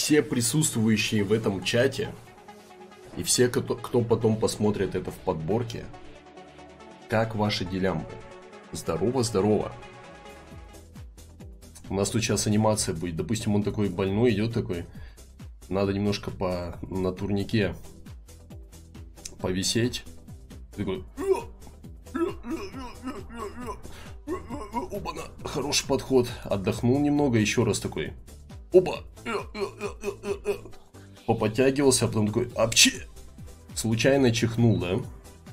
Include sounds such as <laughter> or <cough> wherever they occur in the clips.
все присутствующие в этом чате и все, кто, кто потом посмотрит это в подборке, как ваши делямбы? Здорово, здорово. У нас тут сейчас анимация будет. Допустим, он такой больной идет такой. Надо немножко по на турнике повисеть. Такой. На хороший подход. Отдохнул немного, еще раз такой. Опа! Поподтягивался, а потом такой, апчи! Случайно чихнул, да?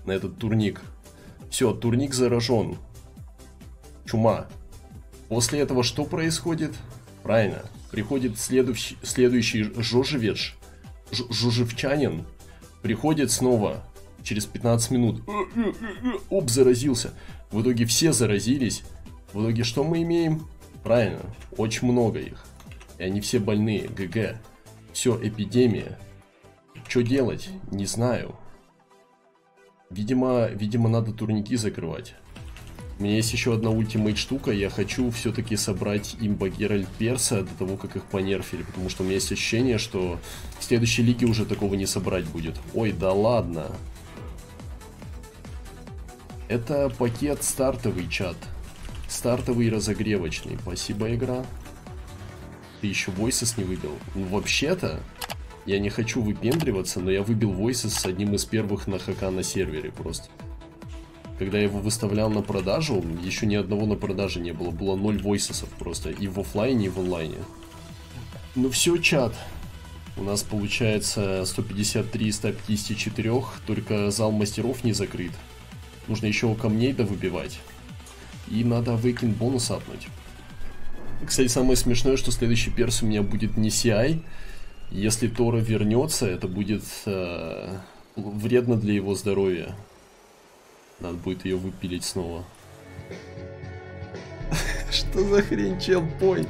На этот турник. Все, турник заражен. Чума. После этого что происходит? Правильно. Приходит следующий, следующий жожевец, жужевчанин. Приходит снова через 15 минут. Оп, заразился. В итоге все заразились. В итоге что мы имеем? Правильно, очень много их. И они все больные, ГГ. Все, эпидемия. Что делать? Не знаю. Видимо, видимо, надо турники закрывать. У меня есть еще одна ультимейт штука. Я хочу все-таки собрать имба Геральт Перса до того, как их понерфили. Потому что у меня есть ощущение, что в следующей лиге уже такого не собрать будет. Ой, да ладно. Это пакет стартовый чат. Стартовый разогревочный. Спасибо, игра. Ты еще Voices не выбил? Ну, вообще-то, я не хочу выпендриваться, но я выбил Voices с одним из первых на ХК на сервере просто. Когда я его выставлял на продажу, еще ни одного на продаже не было. Было ноль войсесов просто. И в офлайне, и в онлайне. Ну все, чат. У нас получается 153 из 154, только зал мастеров не закрыт. Нужно еще камней да выбивать. И надо выкин бонус апнуть. Кстати, самое смешное, что следующий перс у меня будет не CI. Если Тора вернется, это будет э, вредно для его здоровья. Надо будет ее выпилить снова. <laughs> Что за хрень, чел, пой?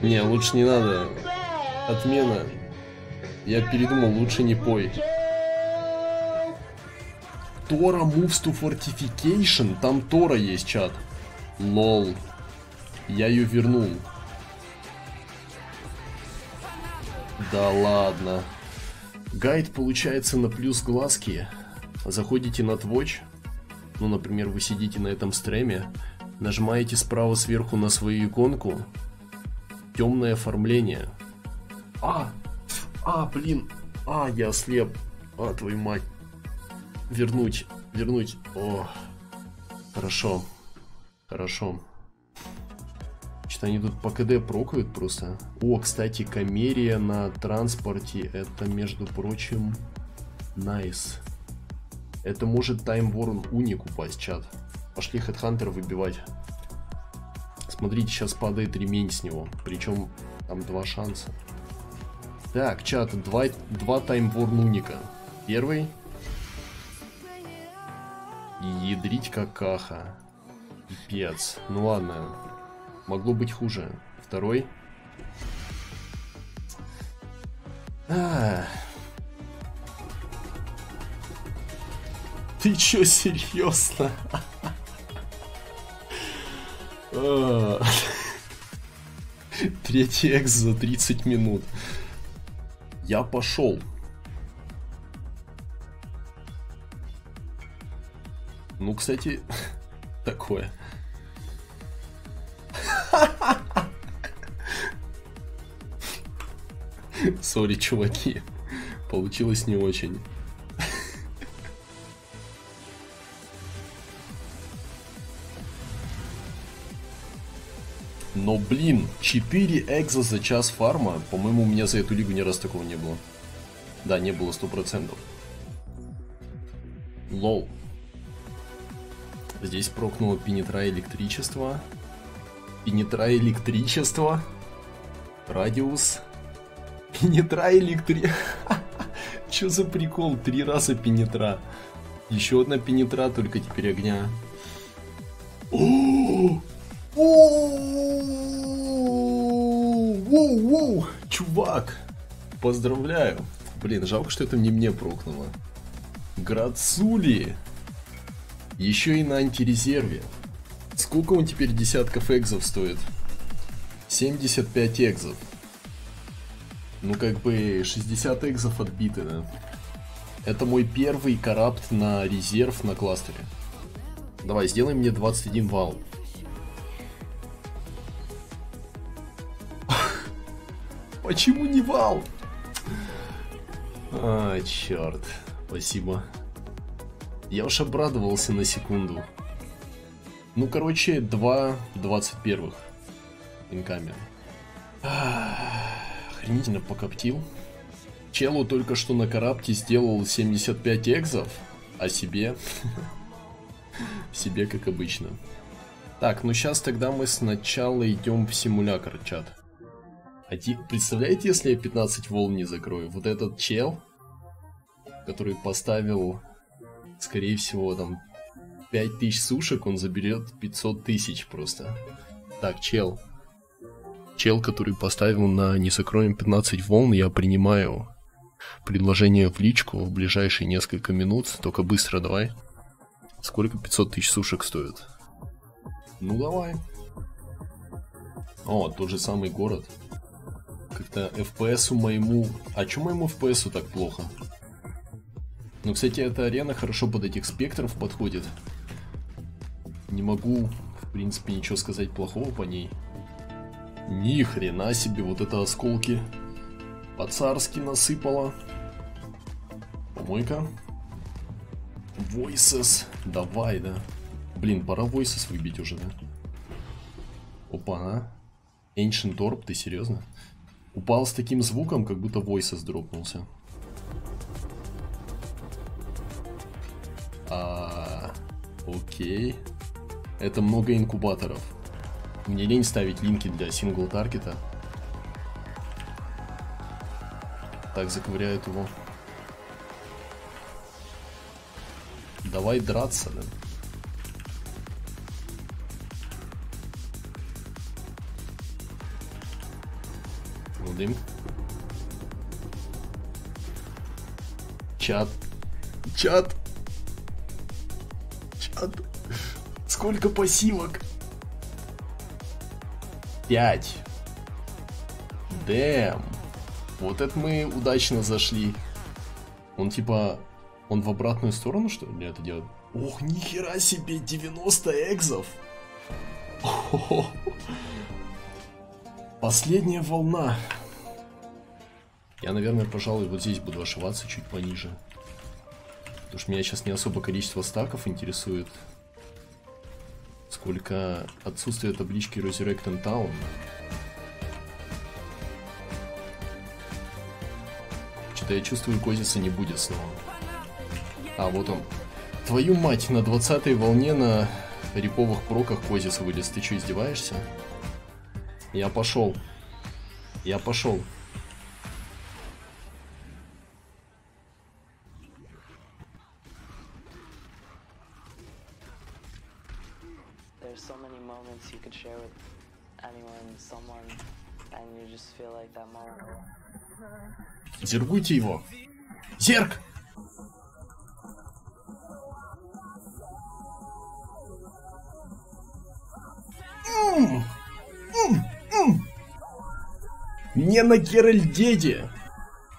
Не, лучше не надо. Отмена. Я передумал, лучше не пой. Тора moves to fortification. Там Тора есть, чат. Лол. Я ее вернул. Да ладно. Гайд получается на плюс глазки. Заходите на Twitch. Ну, например, вы сидите на этом стриме. Нажимаете справа сверху на свою иконку темное оформление. А! А, блин! А, я ослеп. А, твою мать. Вернуть, вернуть. О, хорошо. Хорошо. Что они тут по КД прокают просто. О, кстати, камерия на транспорте. Это, между прочим, найс. Это может Time Warren Уник упасть, чат. Пошли Headhunter выбивать. Смотрите, сейчас падает ремень с него. Причем там два шанса. Так, чат, два, два таймворнуника. Первый. Ядрить какаха. Пипец. Ну ладно. Могло быть хуже. Второй. А. Ты чё, серьезно? А. <laughs> Третий экс за 30 минут. Я пошел. Ну, кстати, <laughs> такое. <laughs> Sorry, чуваки. Получилось не очень. Но, блин, 4 экза за час фарма. По-моему, у меня за эту лигу ни раз такого не было. Да, не было 100%. LOL. Здесь прокнуло пенетра электричество. Пенетра электричество. Радиус. Пенетра электри... <laughs> Чё за прикол? Три раза пенетра. Еще одна пенетра, только теперь огня. О! Чувак, поздравляю. Блин, жалко, что это не мне прокнуло. Грацули! Еще и на антирезерве. Сколько он теперь десятков экзов стоит? 75 экзов. Ну, как бы 60 экзов отбиты, да? Это мой первый карапт на резерв на кластере. Давай, сделай мне 21 вал. Почему не вал? А, черт. Спасибо. Я уж обрадовался на секунду. Ну, короче, два 21-х инкамер. Охренительно покоптил. Челу только что на карапте сделал 75 экзов, а себе... <laughs> себе как обычно. Так, ну сейчас тогда мы сначала идем в симулятор, чат. А представляете, если я 15 волн не закрою? Вот этот чел, который поставил, скорее всего, там 5000 сушек, он заберет 500 тысяч просто. Так, чел. Чел, который поставил на не закроем 15 волн, я принимаю предложение в личку в ближайшие несколько минут. Только быстро давай. Сколько 500 тысяч сушек стоит? Ну давай. О, тот же самый город. Как-то FPS моему... А чё моему FPS так плохо? Ну, кстати, эта арена хорошо под этих спектров подходит. Не могу, в принципе, ничего сказать плохого по ней. Ни хрена себе, вот это осколки. По-царски насыпало. Помойка. Voices. Давай, да. Блин, пора Voices выбить уже, да? Опа, а? Ancient Orb, ты серьезно? Упал с таким звуком, как будто Voices дропнулся. А, окей. Это много инкубаторов. Мне лень ставить линки для сингл таргета. Так, заковыряют его. Давай драться, да? Дым. Чат. Чат. Чат. Сколько посилок? Пять. Дэм. Вот это мы удачно зашли. Он типа... Он в обратную сторону, что ли, это делает? Ох, нихера себе, 90 экзов! Последняя волна. Я, наверное, пожалуй, вот здесь буду ошиваться чуть пониже. Потому что меня сейчас не особо количество стаков интересует. Сколько отсутствие таблички Resurrect and Town. Что-то я чувствую, Козица не будет снова. А, вот он. Твою мать, на 20 волне на реповых проках Козис вылез. Ты что, издеваешься? Я пошел. Я пошел. Зергуйте его. Зерк! Не на Геральдеде.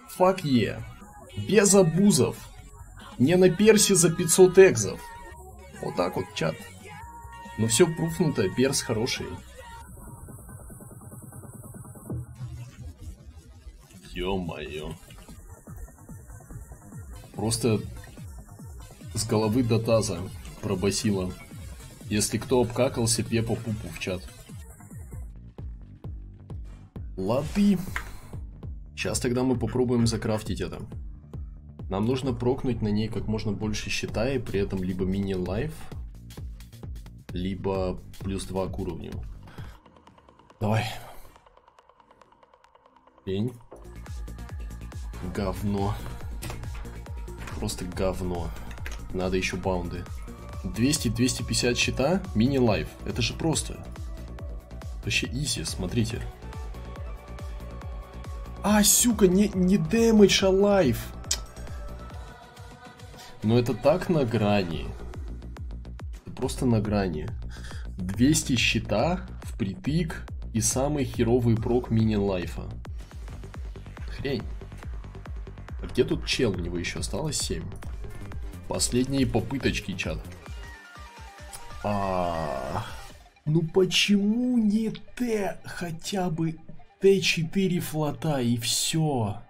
Фак е. Без обузов. Не на Персе за 500 экзов. Вот так вот, чат. Ну все пруфнуто, перс хороший. Ё-моё. Просто с головы до таза пробасило. Если кто обкакался, пепа пупу в чат. Лады. Сейчас тогда мы попробуем закрафтить это. Нам нужно прокнуть на ней как можно больше щита и при этом либо мини-лайф, либо плюс 2 к уровню. Давай. Пень. Говно. Просто говно. Надо еще баунды. 200-250 щита, мини-лайф. Это же просто. Вообще изи, смотрите. А, сюка, не, не дэмэдж, а лайф. Но это так на грани. Это просто на грани. 200 щита впритык и самый херовый прок мини-лайфа. Хрень. Где тут чел? У него еще осталось 7. Последние попыточки, чат. А, ну почему не Т хотя бы Т4 флота и все?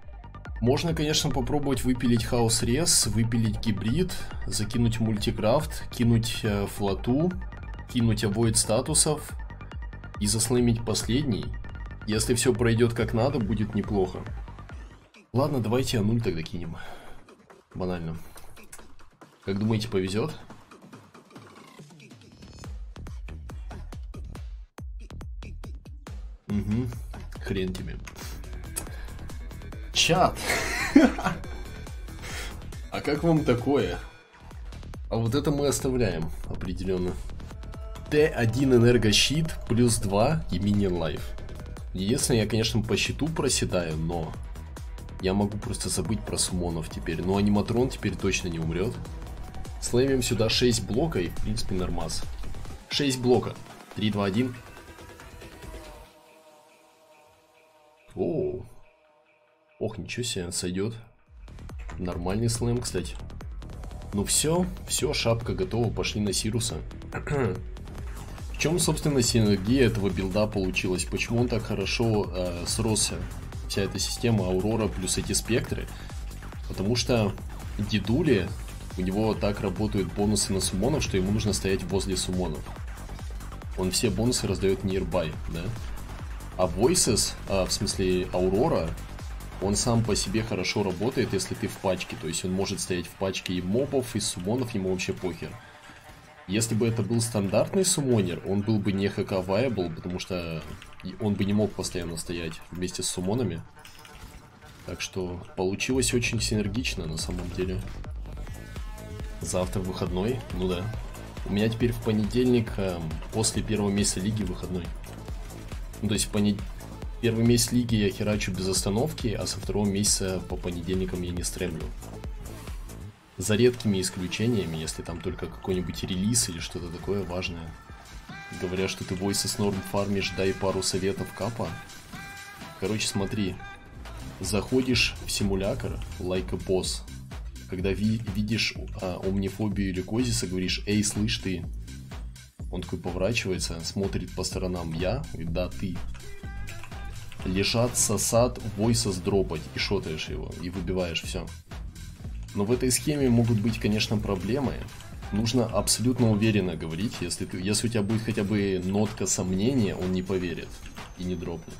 Можно, конечно, попробовать выпилить хаос рез, выпилить гибрид, закинуть мультикрафт, кинуть э, флоту, кинуть avoid статусов и заслымить последний. Если все пройдет как надо, будет неплохо. Ладно, давайте А0 тогда кинем. Банально. Как думаете, повезет? Угу. Хрен тебе. Чат. <laughs> А как вам такое? А вот это мы оставляем определенно. Т1 энергощит плюс 2 и мини лайф. Единственное, я, конечно, по щиту проседаю, но я могу просто забыть про сумонов теперь. Но аниматрон теперь точно не умрет. Слеймим сюда 6 блока и, в принципе, нормас. 6 блока. 3, 2, 1. О, Ох, ничего себе, сойдет. Нормальный слэм, кстати. Ну все, все, шапка готова, пошли на Сируса. В чем, собственно, синергия этого билда получилась? Почему он так хорошо э, сросся? Вся эта система Аурора плюс эти спектры. Потому что дедули, у него так работают бонусы на сумонов, что ему нужно стоять возле сумонов. Он все бонусы раздает nearby, да? А Voices, а, в смысле Аурора, он сам по себе хорошо работает, если ты в пачке. То есть он может стоять в пачке и мобов, и сумонов, ему вообще похер. Если бы это был стандартный сумонер, он был бы не viable, потому что он бы не мог постоянно стоять вместе с сумонами. Так что получилось очень синергично на самом деле. Завтра выходной, ну да. У меня теперь в понедельник, э, после первого месяца лиги, выходной. Ну, то есть в понедельник Первый месяц лиги я херачу без остановки, а со второго месяца по понедельникам я не стремлю. За редкими исключениями, если там только какой-нибудь релиз или что-то такое важное. Говорят, что ты Voices Norm фармишь, дай пару советов капа. Короче, смотри. Заходишь в симулятор, like a boss. Когда ви видишь а, омнифобию или козиса, говоришь, эй, слышь ты. Он такой поворачивается, смотрит по сторонам, я, да, ты лежат сосад войса дропать и шотаешь его, и выбиваешь все. Но в этой схеме могут быть, конечно, проблемы. Нужно абсолютно уверенно говорить, если, ты, если у тебя будет хотя бы нотка сомнения, он не поверит и не дропнет.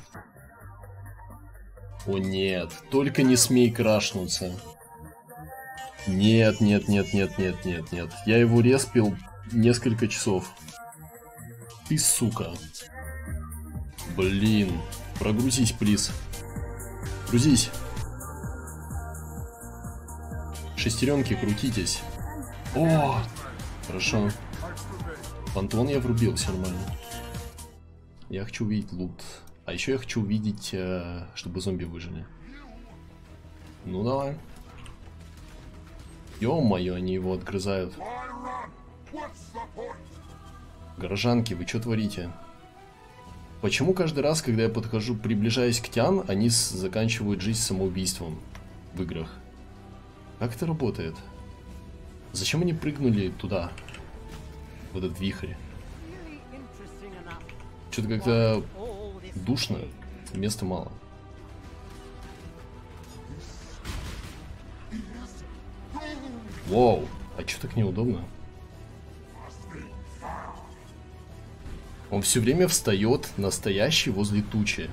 О нет, только не смей крашнуться. Нет, нет, нет, нет, нет, нет, нет. Я его респил несколько часов. Ты сука. Блин. Прогрузись, плиз. Грузись. Шестеренки, крутитесь. О! Хорошо. Пантон я врубил, все нормально. Я хочу увидеть лут. А еще я хочу увидеть, э, чтобы зомби выжили. Ну давай. Ё-моё, они его отгрызают. Горожанки, вы что творите? Почему каждый раз, когда я подхожу, приближаясь к Тян, они заканчивают жизнь самоубийством в играх? Как это работает? Зачем они прыгнули туда? В этот вихрь? Что-то как-то душно, места мало. Воу, а что так неудобно? Он все время встает настоящий возле тучи.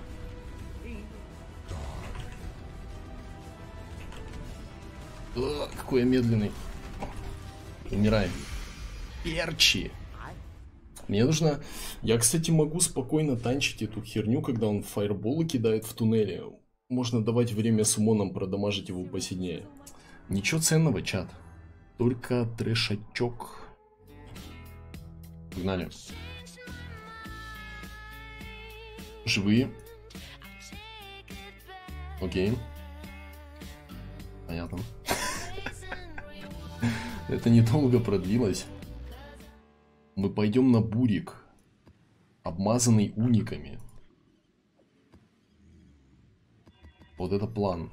Какой я медленный. Умираем. Перчи. Мне нужно... Я, кстати, могу спокойно танчить эту херню, когда он фаерболы кидает в туннеле. Можно давать время сумонам продамажить его посильнее. Ничего ценного, чат. Только трешачок. Погнали. Живые. Окей. Понятно. Это недолго продлилось. Мы пойдем на бурик, обмазанный униками. Вот это план.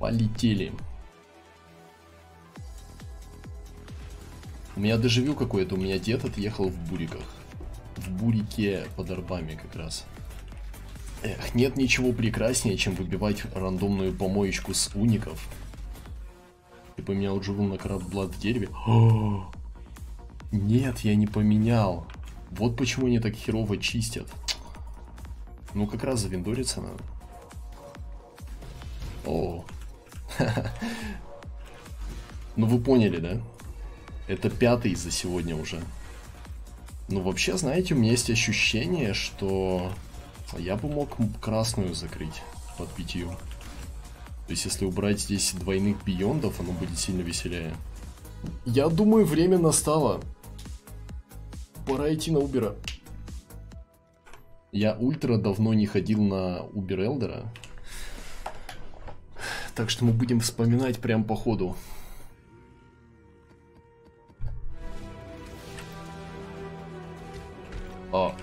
Полетели. У меня дежавю какое-то, у меня дед отъехал в буриках. В бурике под арбами как раз. Эх, нет ничего прекраснее, чем выбивать рандомную помоечку с уников. Ты поменял джуру на крабблад в дереве? О! <gasps> Нет, я не поменял. Вот почему они так херово чистят. Ну, как раз завиндориться надо. О. <laughs> Ну, вы поняли, да? Это пятый за сегодня уже. Ну, вообще, знаете, у меня есть ощущение, что я бы мог красную закрыть под пятью. То есть, если убрать здесь двойных биондов, оно будет сильно веселее. Я думаю, время настало. Пора идти на Убера. Я ультра давно не ходил на Убер Элдера. Так что мы будем вспоминать прям по ходу. А.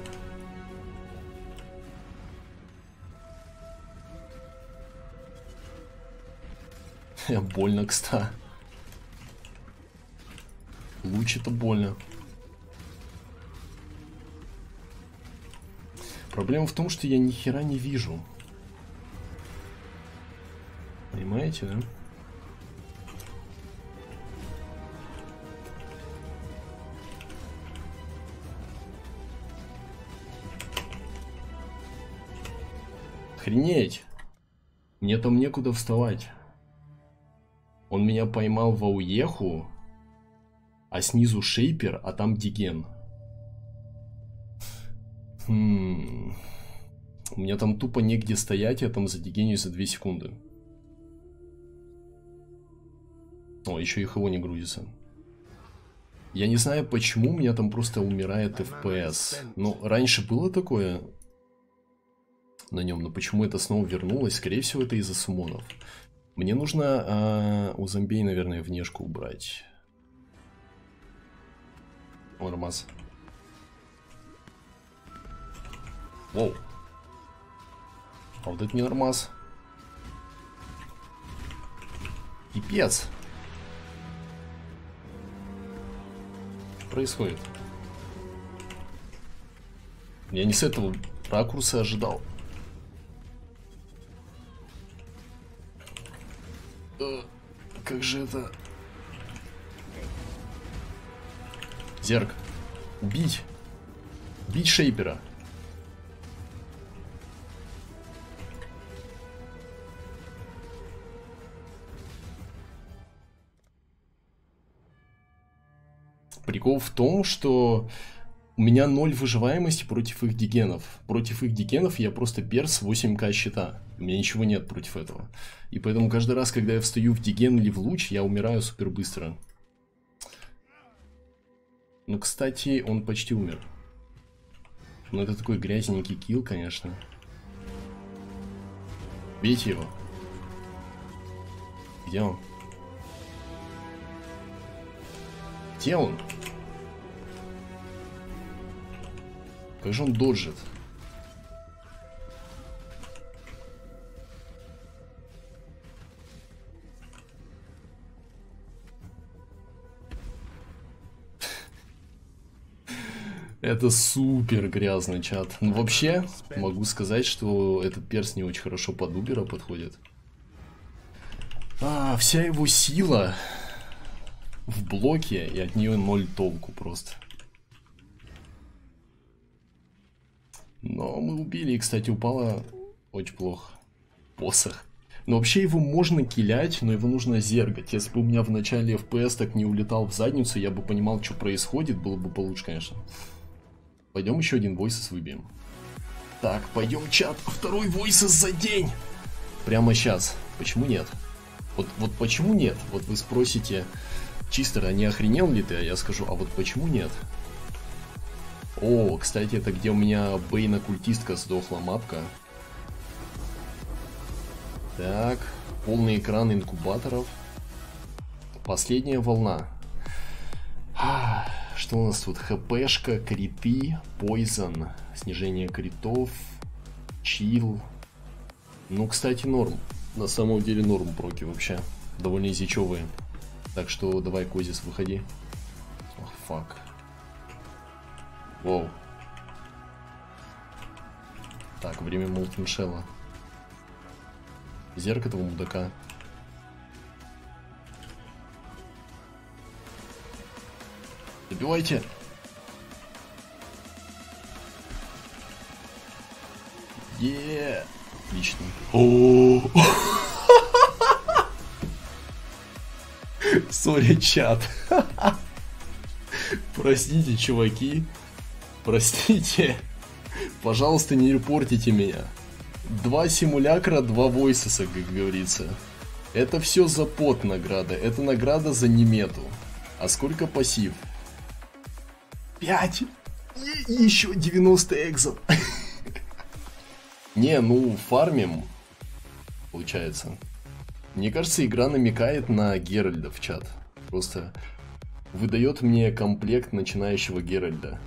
<laughs> Больно, кстати. Луч это больно. Проблема в том, что я ни хера не вижу. Понимаете, да? Охренеть! Мне там некуда вставать. Он меня поймал в ауеху, а снизу шейпер, а там диген. Хм... У меня там тупо негде стоять, я там задигеню за 2 секунды. О, еще и ХО не грузится. Я не знаю, почему у меня там просто умирает FPS. Ну, раньше было такое на нем, но почему это снова вернулось? Скорее всего, это из-за сумонов. Мне нужно а, у зомбей, наверное, внешку убрать. Нормас. Воу. А вот это не нормас. Пипец. Происходит? Я не с этого ракурса ожидал. Как же это... Зерк. Убить. Бить шейпера. Прикол в том, что у меня ноль выживаемости против их дигенов. Против их дигенов я просто перс 8к щита. У меня ничего нет против этого. И поэтому каждый раз, когда я встаю в диген или в луч, я умираю супер быстро. Ну, кстати, он почти умер. Ну, это такой грязненький килл, конечно. Бейте его. Где он? Где он? Как же он доджит? Это супер грязный чат. Ну, вообще, могу сказать, что этот перс не очень хорошо под Убера подходит. А, вся его сила в блоке, и от нее ноль толку просто. Но мы убили, и, кстати, упала очень плохо. Посох. Но вообще его можно килять, но его нужно зергать. Если бы у меня в начале FPS так не улетал в задницу, я бы понимал, что происходит, было бы получше, конечно. Пойдем еще один войсес выбьем. Так, пойдем чат, второй войсес за день. Прямо сейчас. Почему нет? Вот, вот почему нет? Вот вы спросите, Чистер, а не охренел ли ты? А я скажу, а вот почему нет? О, кстати, это где у меня Бейна культистка сдохла мапка. Так, полный экран инкубаторов. Последняя волна. Что у нас тут? ХПшка, криты, пойзон, снижение критов, чил. Ну, кстати, норм. На самом деле норм проки вообще. Довольно изичевые. Так что давай, Козис, выходи. Ох, фак. Воу. Так, время Молтеншелла. Зерк этого мудака. Добивайте. Е, отлично. О, <laughs> Сори, чат. <laughs> Простите, чуваки. Простите. Пожалуйста, не репортите меня. Два симулякра, два войсеса, как говорится. Это все за пот награда. Это награда за немету. А сколько пассив? 5. И еще 90 экзов. Не, ну, фармим, получается. Мне кажется, игра намекает на Геральда в чат. Просто выдает мне комплект начинающего Геральда.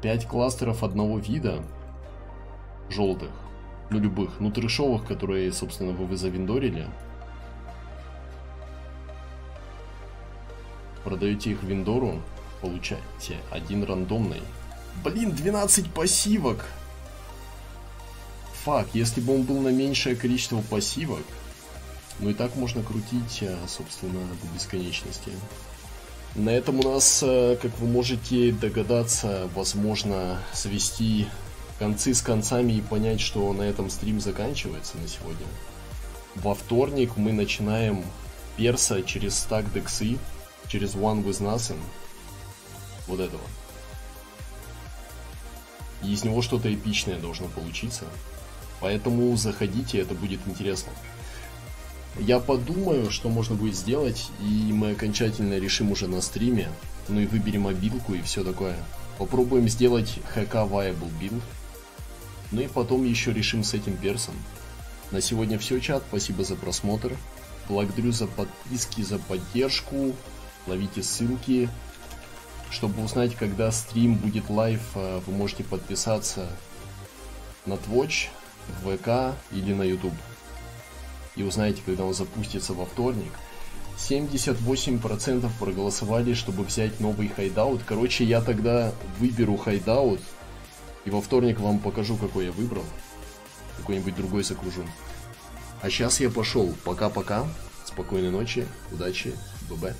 5 кластеров одного вида, желтых, ну любых, ну трешовых, которые, собственно, вы завиндорили. Продаете их виндору, получаете один рандомный. Блин, 12 пассивок! Фак, если бы он был на меньшее количество пассивок, ну и так можно крутить, а, собственно, до бесконечности. На этом у нас, э, как вы можете догадаться, возможно свести концы с концами и понять, что на этом стрим заканчивается на сегодня. Во вторник мы начинаем перса через стак дексы, через One with Nothing вот этого. И из него что-то эпичное должно получиться. Поэтому заходите, это будет интересно. Я подумаю, что можно будет сделать, и мы окончательно решим уже на стриме. Ну и выберем мобилку и все такое. Попробуем сделать ХК Viable Build. Ну и потом еще решим с этим персом. На сегодня все, чат. Спасибо за просмотр. Благодарю за подписки, за поддержку. Ловите ссылки. Чтобы узнать, когда стрим будет live, э, вы можете подписаться на Twitch, в ВК или на YouTube. И узнаете, когда он запустится во вторник. 78% проголосовали, чтобы взять новый hideout. Короче, я тогда выберу hideout. И во вторник вам покажу, какой я выбрал. Какой-нибудь другой загружу. А сейчас я пошел. Пока-пока. Спокойной ночи. Удачи. BB.